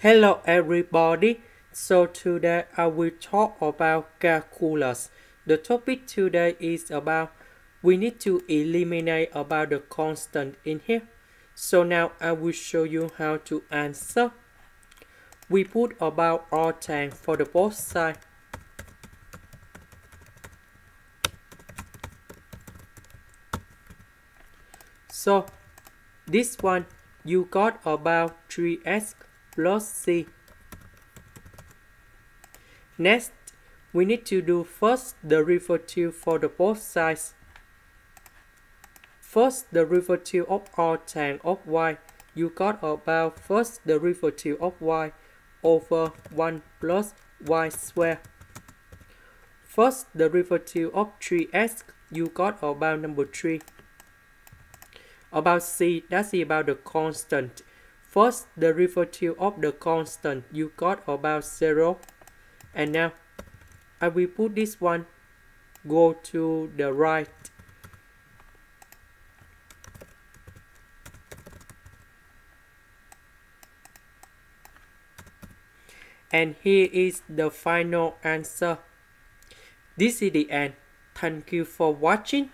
Hello everybody. So today I will talk about calculus. The topic today is about we need to eliminate about the constant in here. So now I will show you how to answer. We put about tan for the both side. So this one you got about 3x plus c. Next, we need to do first the derivative for the both sides. First the derivative of arctan of y, you got about first the derivative of y over 1 plus y square. First the derivative of 3x, you got about number 3. About c, that's about the constant. First the derivative of the constant, you got about 0. And now, I will put this one, go to the right. And here is the final answer. This is the end. Thank you for watching.